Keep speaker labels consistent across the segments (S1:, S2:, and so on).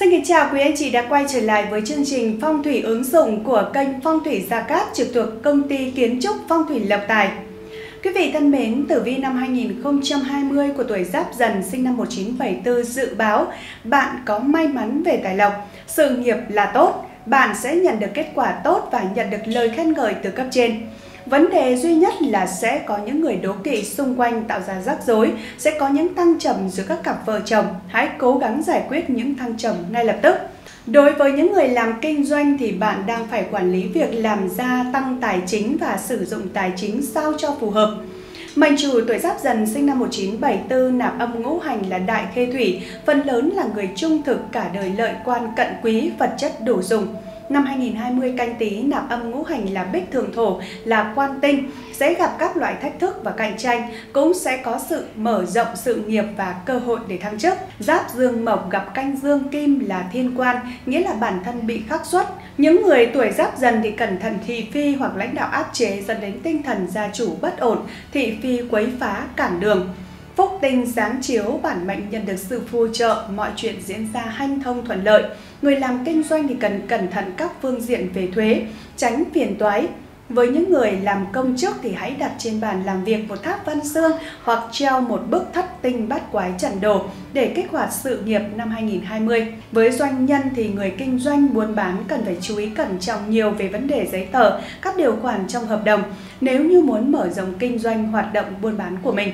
S1: Xin kính chào quý anh chị đã quay trở lại với chương trình Phong thủy ứng dụng của kênh Phong thủy Gia Cát trực thuộc công ty kiến trúc Phong thủy Lộc Tài. Quý vị thân mến, tử vi năm 2020 của tuổi Giáp Dần sinh năm 1974 dự báo bạn có may mắn về tài lộc, sự nghiệp là tốt, bạn sẽ nhận được kết quả tốt và nhận được lời khen ngợi từ cấp trên. Vấn đề duy nhất là sẽ có những người đố kỵ xung quanh tạo ra rắc rối, sẽ có những thăng trầm giữa các cặp vợ chồng. Hãy cố gắng giải quyết những thăng trầm ngay lập tức. Đối với những người làm kinh doanh thì bạn đang phải quản lý việc làm gia tăng tài chính và sử dụng tài chính sao cho phù hợp. Mệnh chủ tuổi Giáp Dần sinh năm 1974 nạp âm ngũ hành là đại khê thủy, phần lớn là người trung thực cả đời lợi quan cận quý, vật chất đủ dùng. Năm 2020 canh tí nạp âm ngũ hành là bích thường thổ là quan tinh sẽ gặp các loại thách thức và cạnh tranh cũng sẽ có sự mở rộng sự nghiệp và cơ hội để thăng chức. Giáp dương mộc gặp canh dương kim là thiên quan nghĩa là bản thân bị khắc xuất. Những người tuổi giáp dần thì cẩn thận thị phi hoặc lãnh đạo áp chế dẫn đến tinh thần gia chủ bất ổn, thị phi quấy phá cản đường. Phúc tinh sáng chiếu, bản mệnh nhận được sự phù trợ, mọi chuyện diễn ra hanh thông thuận lợi. Người làm kinh doanh thì cần cẩn thận các phương diện về thuế, tránh phiền toái. Với những người làm công chức thì hãy đặt trên bàn làm việc một tháp văn xương hoặc treo một bức thất tinh bát quái trần đồ để kích hoạt sự nghiệp năm 2020. Với doanh nhân thì người kinh doanh buôn bán cần phải chú ý cẩn trọng nhiều về vấn đề giấy tờ, các điều khoản trong hợp đồng nếu như muốn mở rộng kinh doanh hoạt động buôn bán của mình.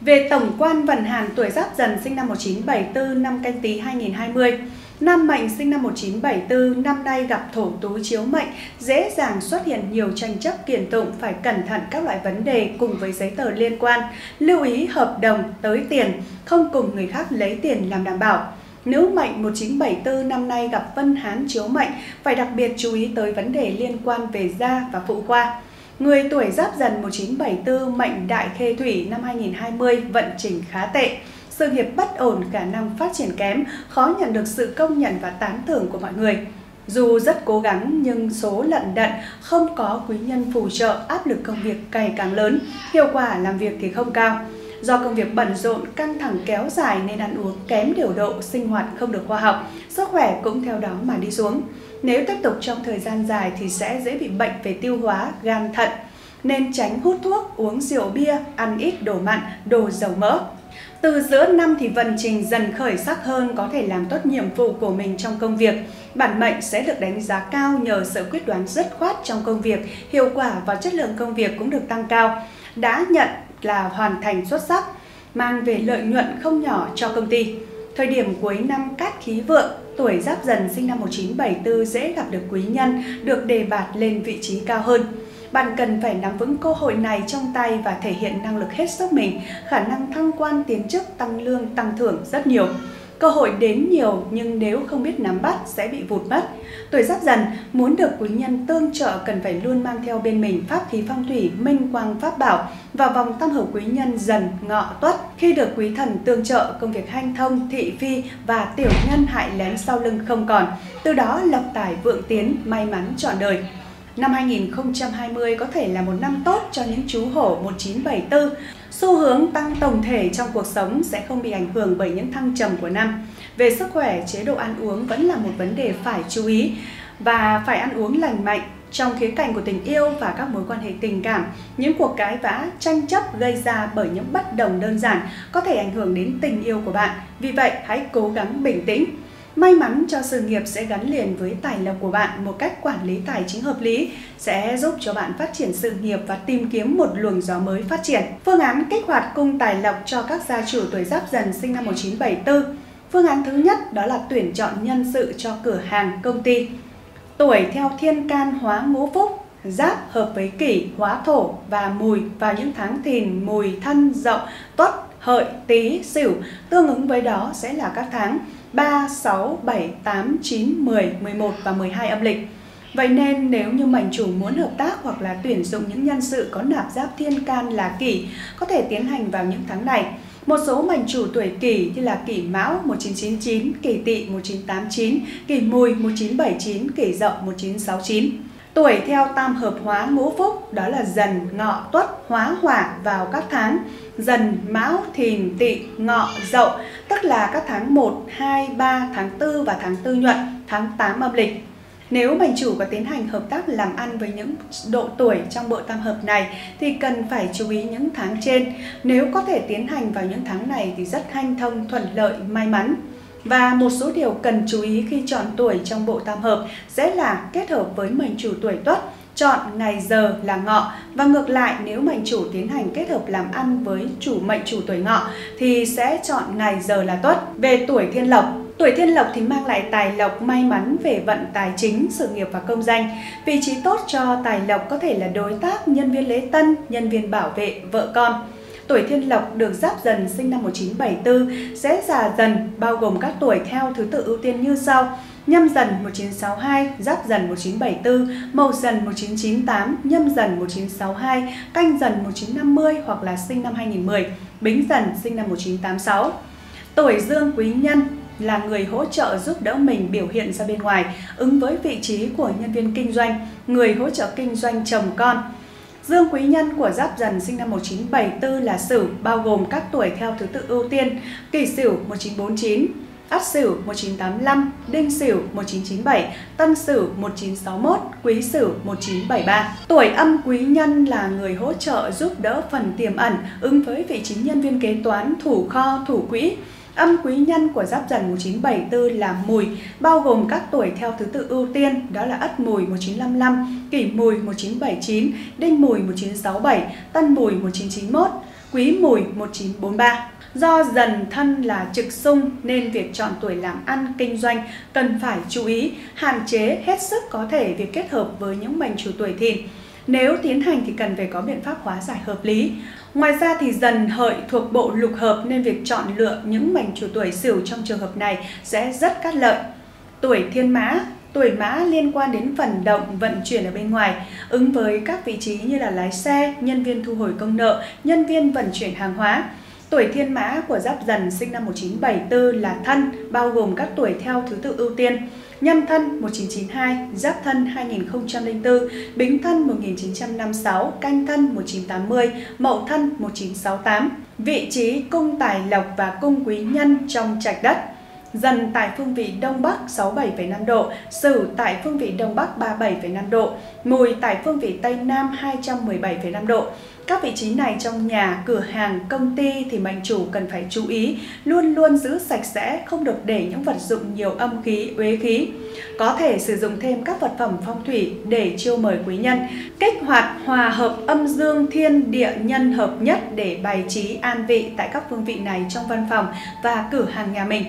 S1: Về tổng quan vận hàn tuổi Giáp Dần sinh năm 1974 năm Canh Tý 2020. Nam mệnh sinh năm 1974 năm nay gặp thổ tú chiếu mệnh, dễ dàng xuất hiện nhiều tranh chấp kiện tụng, phải cẩn thận các loại vấn đề cùng với giấy tờ liên quan. Lưu ý hợp đồng tới tiền, không cùng người khác lấy tiền làm đảm bảo. Nữ mệnh 1974 năm nay gặp Vân Hán chiếu mệnh, phải đặc biệt chú ý tới vấn đề liên quan về da và phụ khoa. Người tuổi giáp dần 1974 mệnh đại khê thủy năm 2020 vận trình khá tệ. Sự nghiệp bất ổn, khả năng phát triển kém, khó nhận được sự công nhận và tán thưởng của mọi người. Dù rất cố gắng nhưng số lận đận, không có quý nhân phù trợ, áp lực công việc ngày càng lớn, hiệu quả làm việc thì không cao. Do công việc bận rộn, căng thẳng kéo dài nên ăn uống kém điều độ, sinh hoạt không được khoa học, sức khỏe cũng theo đó mà đi xuống. Nếu tiếp tục trong thời gian dài thì sẽ dễ bị bệnh về tiêu hóa, gan thận. Nên tránh hút thuốc, uống rượu bia, ăn ít đồ mặn, đồ dầu mỡ. Từ giữa năm thì vận trình dần khởi sắc hơn có thể làm tốt nhiệm vụ của mình trong công việc. Bản mệnh sẽ được đánh giá cao nhờ sự quyết đoán dứt khoát trong công việc, hiệu quả và chất lượng công việc cũng được tăng cao. Đã nhận là hoàn thành xuất sắc, mang về lợi nhuận không nhỏ cho công ty. Thời điểm cuối năm cát khí vượng, tuổi giáp dần sinh năm 1974 dễ gặp được quý nhân, được đề bạt lên vị trí cao hơn. Bạn cần phải nắm vững cơ hội này trong tay và thể hiện năng lực hết sức mình, khả năng thăng quan tiến chức, tăng lương, tăng thưởng rất nhiều. Cơ hội đến nhiều nhưng nếu không biết nắm bắt sẽ bị vụt mất. Tuổi giáp dần muốn được quý nhân tương trợ cần phải luôn mang theo bên mình pháp khí phong thủy, minh quang pháp bảo và vòng tam hợp quý nhân dần ngọ tuất. Khi được quý thần tương trợ, công việc hanh thông, thị phi và tiểu nhân hại lén sau lưng không còn. Từ đó lộc tài vượng tiến, may mắn trọn đời. Năm 2020 có thể là một năm tốt cho những chú hổ 1974. Xu hướng tăng tổng thể trong cuộc sống sẽ không bị ảnh hưởng bởi những thăng trầm của năm. Về sức khỏe, chế độ ăn uống vẫn là một vấn đề phải chú ý và phải ăn uống lành mạnh. Trong khía cạnh của tình yêu và các mối quan hệ tình cảm, những cuộc cãi vã, tranh chấp gây ra bởi những bất đồng đơn giản có thể ảnh hưởng đến tình yêu của bạn. Vì vậy, hãy cố gắng bình tĩnh. May mắn cho sự nghiệp sẽ gắn liền với tài lộc của bạn một cách quản lý tài chính hợp lý sẽ giúp cho bạn phát triển sự nghiệp và tìm kiếm một luồng gió mới phát triển. Phương án kích hoạt cung tài lộc cho các gia chủ tuổi giáp dần sinh năm 1974. Phương án thứ nhất đó là tuyển chọn nhân sự cho cửa hàng, công ty. Tuổi theo thiên can hóa ngũ phúc, giáp hợp với kỷ, hóa thổ và mùi vào những tháng thìn, mùi, thân, dậu, tuất, hợi, tý, sửu. Tương ứng với đó sẽ là các tháng 3, 6, 7, 8, 9, 10, 11 và 12 âm lịch. Vậy nên nếu như mệnh chủ muốn hợp tác hoặc là tuyển dụng những nhân sự có nạp giáp thiên can là kỷ, có thể tiến hành vào những tháng này. Một số mệnh chủ tuổi kỷ như là kỷ mão 1999, kỷ tỵ 1989, kỷ mùi 1979, kỷ dậu 1969. Tuổi theo tam hợp hóa ngũ phúc đó là dần, ngọ, tuất, hóa hỏa vào các tháng dần, mão, thìn, tỵ, ngọ, dậu, tức là các tháng 1, 2, 3, tháng 4 và tháng 4 nhuận, tháng 8 âm lịch. Nếu mệnh chủ có tiến hành hợp tác làm ăn với những độ tuổi trong bộ tam hợp này thì cần phải chú ý những tháng trên. Nếu có thể tiến hành vào những tháng này thì rất hanh thông, thuận lợi, may mắn. Và một số điều cần chú ý khi chọn tuổi trong bộ tam hợp sẽ là kết hợp với mệnh chủ tuổi tuất, chọn ngày giờ là ngọ và ngược lại nếu mệnh chủ tiến hành kết hợp làm ăn với chủ mệnh chủ tuổi ngọ thì sẽ chọn ngày giờ là tuất. Về tuổi thiên lộc, Tuổi thiên lộc thì mang lại tài lộc may mắn về vận tài chính, sự nghiệp và công danh. Vị trí tốt cho tài lộc có thể là đối tác, nhân viên lễ tân, nhân viên bảo vệ, vợ con. Tuổi thiên lộc được giáp dần sinh năm 1974 sẽ già dần bao gồm các tuổi theo thứ tự ưu tiên như sau. Nhâm dần 1962, Giáp dần 1974, Mậu dần 1998, Nhâm dần 1962, Canh dần 1950 hoặc là sinh năm 2010, Bính dần sinh năm 1986. Tuổi Dương Quý Nhân là người hỗ trợ giúp đỡ mình biểu hiện ra bên ngoài, ứng với vị trí của nhân viên kinh doanh, người hỗ trợ kinh doanh chồng con. Dương quý nhân của Giáp Dần sinh năm 1974 là Sửu, bao gồm các tuổi theo thứ tự ưu tiên, Kỷ Sửu 1949, Ất Sửu 1985, Đinh Sửu 1997, Tân Sửu 1961, Quý Sửu 1973. Tuổi âm quý nhân là người hỗ trợ giúp đỡ phần tiềm ẩn ứng với vị trí nhân viên kế toán, thủ kho, thủ quỹ. Âm quý nhân của Giáp Dần 1974 là Mùi, bao gồm các tuổi theo thứ tự ưu tiên, đó là Ất Mùi 1955, Kỷ Mùi 1979, Đinh Mùi 1967, Tân Mùi 1991, Quý Mùi 1943. Do dần thân là trực xung nên việc chọn tuổi làm ăn kinh doanh cần phải chú ý, hạn chế hết sức có thể việc kết hợp với những mệnh chủ tuổi thìn. Nếu tiến hành thì cần phải có biện pháp hóa giải hợp lý. Ngoài ra thì dần hợi thuộc bộ lục hợp nên việc chọn lựa những mệnh chủ tuổi sửu trong trường hợp này sẽ rất cát lợi. Tuổi thiên mã Tuổi mã liên quan đến phần động vận chuyển ở bên ngoài, ứng với các vị trí như là lái xe, nhân viên thu hồi công nợ, nhân viên vận chuyển hàng hóa. Tuổi thiên mã của Giáp Dần sinh năm 1974 là thân, bao gồm các tuổi theo thứ tự ưu tiên. Nhâm thân 1992, Giáp thân 2004, Bính thân 1956, Canh thân 1980, Mậu thân 1968. Vị trí cung tài lộc và cung quý nhân trong trạch đất dần tại phương vị Đông Bắc 67,5 độ, sử tại phương vị Đông Bắc 37,5 độ, Mùi tại phương vị Tây Nam 217,5 độ. Các vị trí này trong nhà, cửa hàng, công ty thì mệnh chủ cần phải chú ý, luôn luôn giữ sạch sẽ, không được để những vật dụng nhiều âm khí, uế khí. Có thể sử dụng thêm các vật phẩm phong thủy để chiêu mời quý nhân, kích hoạt hòa hợp âm dương thiên địa nhân hợp nhất để bày trí an vị tại các phương vị này trong văn phòng và cửa hàng nhà mình.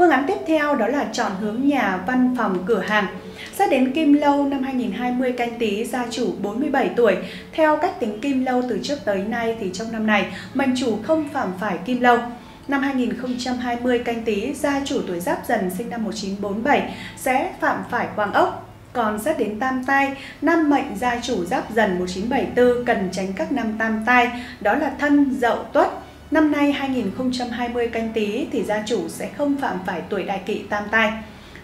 S1: Phương án tiếp theo đó là chọn hướng nhà, văn phòng, cửa hàng. Xét đến Kim Lâu năm 2020 canh tí gia chủ 47 tuổi. Theo cách tính Kim Lâu từ trước tới nay thì trong năm này mệnh chủ không phạm phải Kim Lâu. Năm 2020 canh tí gia chủ tuổi giáp dần sinh năm 1947 sẽ phạm phải Hoàng Ốc. Còn xét đến tam tai, năm mệnh gia chủ giáp dần 1974 cần tránh các năm tam tai, đó là thân, dậu, tuất, Năm nay 2020 canh tí thì gia chủ sẽ không phạm phải tuổi đại kỵ tam tai.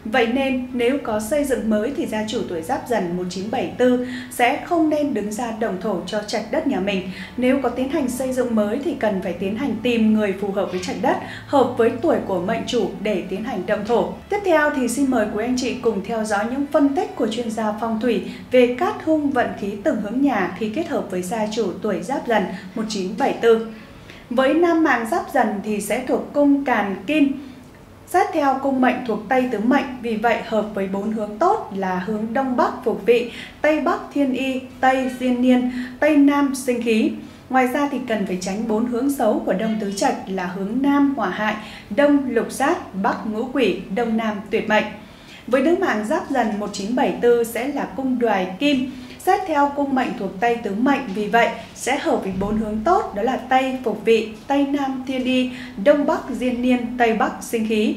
S1: Vậy nên nếu có xây dựng mới thì gia chủ tuổi giáp dần 1974 sẽ không nên đứng ra đồng thổ cho trạch đất nhà mình. Nếu có tiến hành xây dựng mới thì cần phải tiến hành tìm người phù hợp với trạch đất, hợp với tuổi của mệnh chủ để tiến hành đồng thổ. Tiếp theo thì xin mời quý anh chị cùng theo dõi những phân tích của chuyên gia phong thủy về cát hung vận khí từng hướng nhà khi kết hợp với gia chủ tuổi giáp dần 1974. Với nam mạng giáp dần thì sẽ thuộc cung càn kim, sát theo cung mệnh thuộc Tây Tứ Mệnh, vì vậy hợp với bốn hướng tốt là hướng Đông Bắc phục vị, Tây Bắc thiên y, Tây diên niên, Tây Nam sinh khí. Ngoài ra thì cần phải tránh bốn hướng xấu của Đông Tứ Trạch là hướng Nam hỏa hại, Đông lục sát, Bắc ngũ quỷ, Đông Nam tuyệt mệnh. Với nữ mạng giáp dần 1974 sẽ là cung đoài kim, Xét theo cung mệnh thuộc Tây tứ mệnh, vì vậy sẽ hợp với bốn hướng tốt đó là Tây phục vị, Tây Nam thiên đi Đông Bắc diên niên, Tây Bắc sinh khí.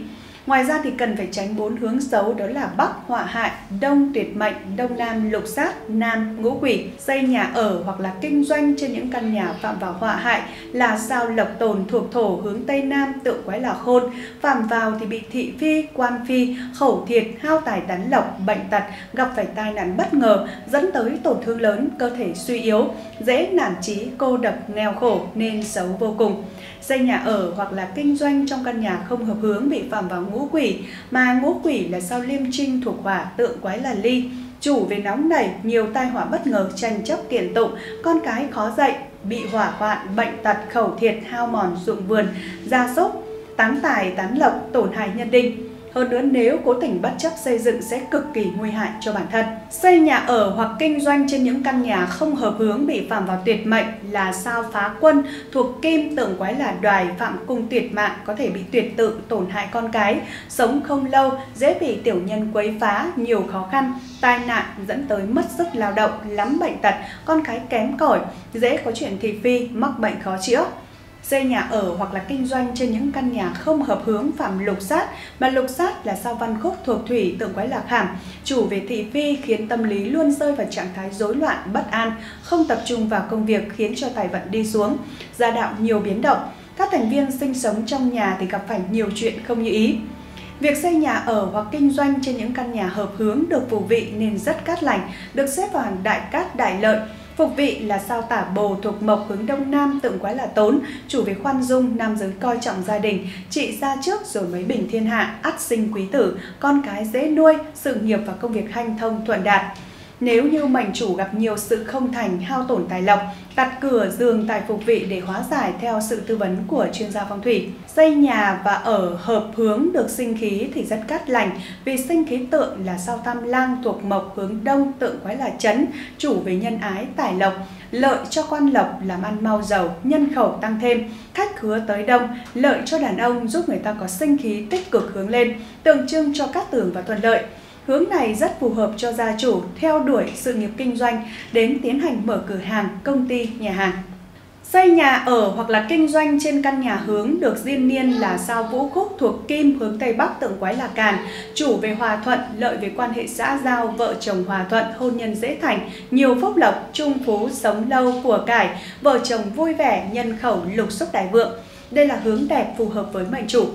S1: Ngoài ra thì cần phải tránh bốn hướng xấu đó là Bắc họa hại, Đông tuyệt mệnh, Đông Nam lục sát, Nam ngũ quỷ. Xây nhà ở hoặc là kinh doanh trên những căn nhà phạm vào họa hại là sao lộc tồn thuộc thổ hướng Tây Nam tượng quái là khôn. Phạm vào thì bị thị phi, quan phi, khẩu thiệt, hao tài tán lộc, bệnh tật, gặp phải tai nạn bất ngờ, dẫn tới tổn thương lớn, cơ thể suy yếu, dễ nản trí, cô độc, nghèo khổ nên xấu vô cùng xây nhà ở hoặc là kinh doanh trong căn nhà không hợp hướng bị phạm vào ngũ quỷ, mà ngũ quỷ là sao liêm trinh thuộc hỏa tượng quái là ly. Chủ về nóng nảy, nhiều tai họa bất ngờ, tranh chấp kiện tụng, con cái khó dạy bị hỏa hoạn, bệnh tật, khẩu thiệt, hao mòn, ruộng vườn, gia súc, tán tài, tán lộc, tổn hại nhân đinh hơn nữa nếu cố tình bất chấp xây dựng sẽ cực kỳ nguy hại cho bản thân. Xây nhà ở hoặc kinh doanh trên những căn nhà không hợp hướng bị phạm vào tuyệt mệnh là sao phá quân thuộc kim tượng quái là đoài phạm cung tuyệt mạng có thể bị tuyệt tự tổn hại con cái, sống không lâu, dễ bị tiểu nhân quấy phá, nhiều khó khăn, tai nạn dẫn tới mất sức lao động, lắm bệnh tật, con cái kém cỏi, dễ có chuyện thị phi, mắc bệnh khó chữa xây nhà ở hoặc là kinh doanh trên những căn nhà không hợp hướng phạm lục sát. Mà lục sát là sao văn khúc thuộc thủy tượng quái lạc hàm chủ về thị phi khiến tâm lý luôn rơi vào trạng thái rối loạn bất an không tập trung vào công việc khiến cho tài vận đi xuống gia đạo nhiều biến động. Các thành viên sinh sống trong nhà thì gặp phải nhiều chuyện không như ý. Việc xây nhà ở hoặc kinh doanh trên những căn nhà hợp hướng được phù vị nên rất cát lành, được xếp vào hàng đại cát đại lợi. Phục vị là sao tả bồ thuộc mộc hướng đông nam tượng quái là tốn, chủ về khoan dung, nam giới coi trọng gia đình, trị ra trước rồi mới bình thiên hạ, ắt sinh quý tử, con cái dễ nuôi, sự nghiệp và công việc hanh thông thuận đạt. Nếu như mệnh chủ gặp nhiều sự không thành, hao tổn tài lộc, đặt cửa giường tài phục vị để hóa giải theo sự tư vấn của chuyên gia phong thủy. Xây nhà và ở hợp hướng được sinh khí thì rất cát lành vì sinh khí tượng là sao tam lang thuộc mộc hướng đông tượng quái là chấn, chủ về nhân ái, tài lộc, lợi cho quan lộc làm ăn mau giàu, nhân khẩu tăng thêm, khách hứa tới đông, lợi cho đàn ông giúp người ta có sinh khí tích cực hướng lên, tượng trưng cho các tường và thuận lợi. Hướng này rất phù hợp cho gia chủ theo đuổi sự nghiệp kinh doanh đến tiến hành mở cửa hàng, công ty, nhà hàng. Xây nhà ở hoặc là kinh doanh trên căn nhà hướng được diên niên là sao vũ khúc thuộc kim hướng Tây Bắc tượng quái là càn, chủ về hòa thuận, lợi về quan hệ xã giao, vợ chồng hòa thuận, hôn nhân dễ thành, nhiều phúc lộc, trung phú, sống lâu, của cải, vợ chồng vui vẻ, nhân khẩu, lục xúc đại vượng. Đây là hướng đẹp phù hợp với mệnh chủ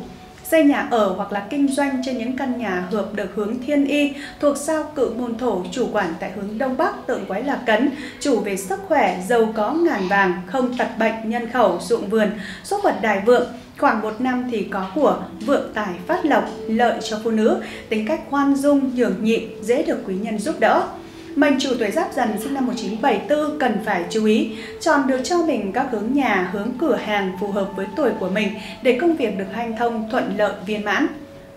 S1: xây nhà ở hoặc là kinh doanh trên những căn nhà hợp được hướng thiên y thuộc sao cự môn thổ chủ quản tại hướng đông bắc tượng quái là cấn, chủ về sức khỏe, giàu có ngàn vàng, không tật bệnh, nhân khẩu, ruộng vườn, số vật đài vượng. Khoảng một năm thì có của vượng tài phát lộc, lợi cho phụ nữ, tính cách khoan dung, nhường nhịn, dễ được quý nhân giúp đỡ. Mệnh chủ tuổi giáp dần sinh năm 1974 cần phải chú ý, chọn được cho mình các hướng nhà, hướng cửa hàng phù hợp với tuổi của mình để công việc được hanh thông, thuận lợi, viên mãn.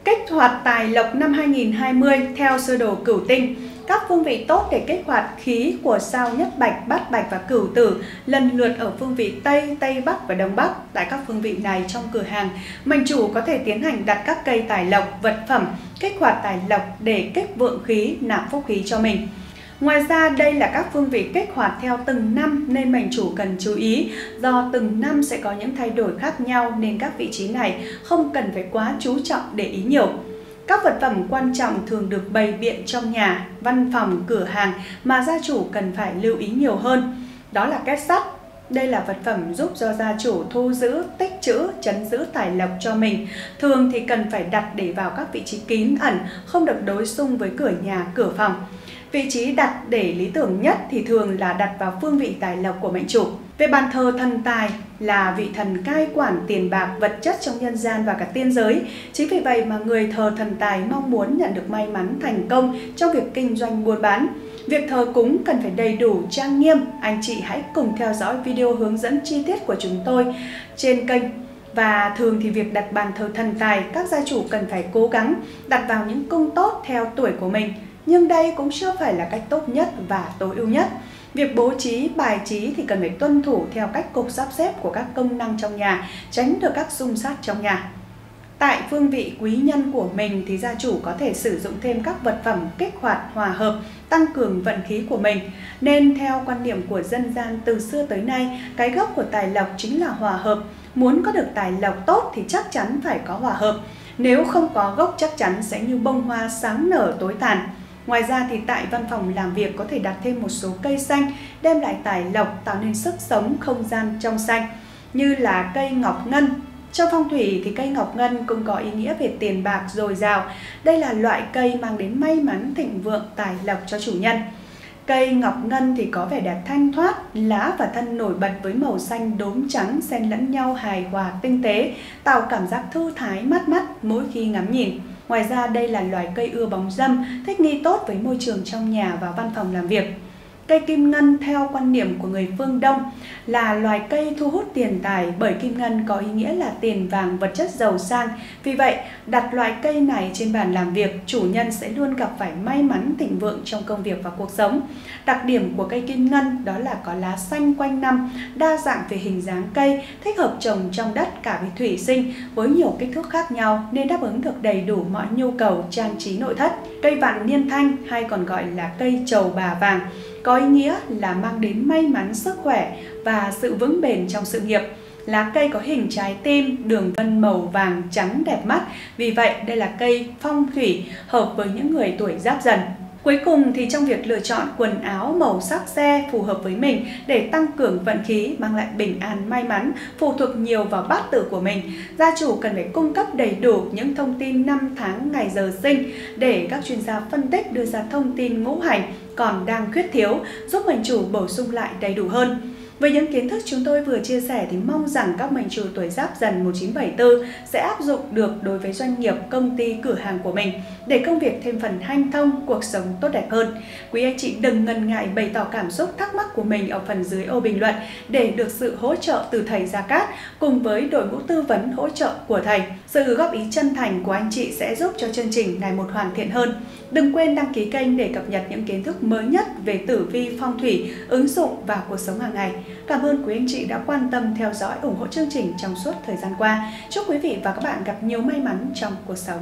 S1: Kích hoạt tài lộc năm 2020 theo sơ đồ cửu tinh. Các phương vị tốt để kích hoạt khí của sao nhất bạch, bát bạch và cửu tử lần lượt ở phương vị Tây, Tây Bắc và Đông Bắc. Tại các phương vị này trong cửa hàng, mệnh chủ có thể tiến hành đặt các cây tài lộc, vật phẩm, kích hoạt tài lộc để kích vượng khí, nạp phúc khí cho mình. Ngoài ra đây là các phương vị kích hoạt theo từng năm nên mệnh chủ cần chú ý do từng năm sẽ có những thay đổi khác nhau nên các vị trí này không cần phải quá chú trọng để ý nhiều. Các vật phẩm quan trọng thường được bày biện trong nhà, văn phòng, cửa hàng mà gia chủ cần phải lưu ý nhiều hơn. Đó là két sắt. Đây là vật phẩm giúp cho gia chủ thu giữ, tích trữ, chấn giữ tài lộc cho mình. Thường thì cần phải đặt để vào các vị trí kín ẩn, không được đối xung với cửa nhà, cửa phòng. Vị trí đặt để lý tưởng nhất thì thường là đặt vào phương vị tài lộc của mệnh chủ. Về bàn thờ thần tài là vị thần cai quản tiền bạc, vật chất trong nhân gian và cả tiên giới. Chính vì vậy mà người thờ thần tài mong muốn nhận được may mắn thành công trong việc kinh doanh buôn bán. Việc thờ cúng cần phải đầy đủ trang nghiêm. Anh chị hãy cùng theo dõi video hướng dẫn chi tiết của chúng tôi trên kênh và thường thì việc đặt bàn thờ thần tài, các gia chủ cần phải cố gắng đặt vào những cung tốt theo tuổi của mình nhưng đây cũng chưa phải là cách tốt nhất và tối ưu nhất. Việc bố trí, bài trí thì cần phải tuân thủ theo cách cục sắp xếp của các công năng trong nhà, tránh được các xung sát trong nhà. Tại phương vị quý nhân của mình thì gia chủ có thể sử dụng thêm các vật phẩm kích hoạt, hòa hợp, tăng cường vận khí của mình. Nên theo quan niệm của dân gian từ xưa tới nay, cái gốc của tài lộc chính là hòa hợp. Muốn có được tài lộc tốt thì chắc chắn phải có hòa hợp. Nếu không có gốc chắc chắn sẽ như bông hoa sáng nở tối tàn. Ngoài ra thì tại văn phòng làm việc có thể đặt thêm một số cây xanh đem lại tài lộc tạo nên sức sống không gian trong xanh như là cây ngọc ngân. Trong phong thủy thì cây ngọc ngân cũng có ý nghĩa về tiền bạc dồi dào. Đây là loại cây mang đến may mắn thịnh vượng tài lộc cho chủ nhân. Cây ngọc ngân thì có vẻ đẹp thanh thoát, lá và thân nổi bật với màu xanh đốm trắng xen lẫn nhau hài hòa tinh tế, tạo cảm giác thư thái mát mắt mỗi khi ngắm nhìn. Ngoài ra đây là loài cây ưa bóng dâm, thích nghi tốt với môi trường trong nhà và văn phòng làm việc. Cây kim ngân theo quan niệm của người phương Đông là loài cây thu hút tiền tài bởi kim ngân có ý nghĩa là tiền vàng vật chất giàu sang. Vì vậy, đặt loài cây này trên bàn làm việc, chủ nhân sẽ luôn gặp phải may mắn thịnh vượng trong công việc và cuộc sống. Đặc điểm của cây kim ngân đó là có lá xanh quanh năm, đa dạng về hình dáng cây, thích hợp trồng trong đất cả về thủy sinh với nhiều kích thước khác nhau nên đáp ứng được đầy đủ mọi nhu cầu trang trí nội thất. Cây vạn niên thanh hay còn gọi là cây trầu bà vàng có ý nghĩa là mang đến may mắn, sức khỏe và sự vững bền trong sự nghiệp. Lá cây có hình trái tim, đường vân màu vàng trắng đẹp mắt, vì vậy đây là cây phong thủy hợp với những người tuổi giáp dần. Cuối cùng thì trong việc lựa chọn quần áo màu sắc xe phù hợp với mình để tăng cường vận khí, mang lại bình an may mắn, phụ thuộc nhiều vào bát tự của mình. Gia chủ cần phải cung cấp đầy đủ những thông tin năm tháng ngày giờ sinh để các chuyên gia phân tích đưa ra thông tin ngũ hành còn đang khuyết thiếu, giúp mệnh chủ bổ sung lại đầy đủ hơn. Với những kiến thức chúng tôi vừa chia sẻ thì mong rằng các mệnh chủ tuổi giáp dần 1974 sẽ áp dụng được đối với doanh nghiệp, công ty, cửa hàng của mình để công việc thêm phần hanh thông, cuộc sống tốt đẹp hơn. Quý anh chị đừng ngần ngại bày tỏ cảm xúc thắc mắc của mình ở phần dưới ô bình luận để được sự hỗ trợ từ thầy Gia Cát cùng với đội ngũ tư vấn hỗ trợ của thầy. Sự góp ý chân thành của anh chị sẽ giúp cho chương trình ngày một hoàn thiện hơn. Đừng quên đăng ký kênh để cập nhật những kiến thức mới nhất về tử vi phong thủy, ứng dụng vào cuộc sống hàng ngày. Cảm ơn quý anh chị đã quan tâm theo dõi ủng hộ chương trình trong suốt thời gian qua. Chúc quý vị và các bạn gặp nhiều may mắn trong cuộc sống.